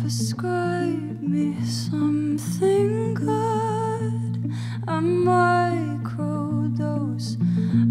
Prescribe me something good, a microdose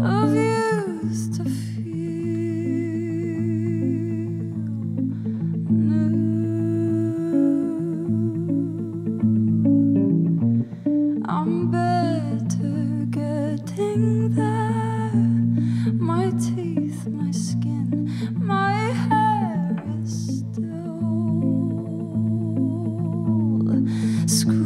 of youth to feel new. I'm better getting there. scream.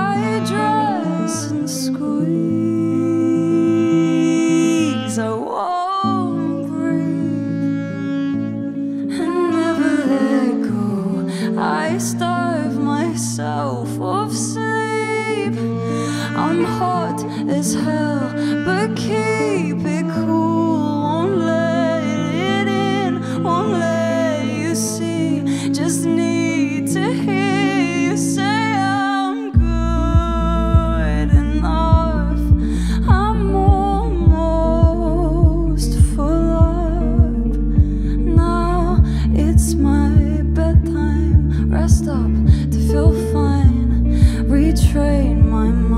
I dress and squeeze. I won't breathe and never let go. I stop. my mind.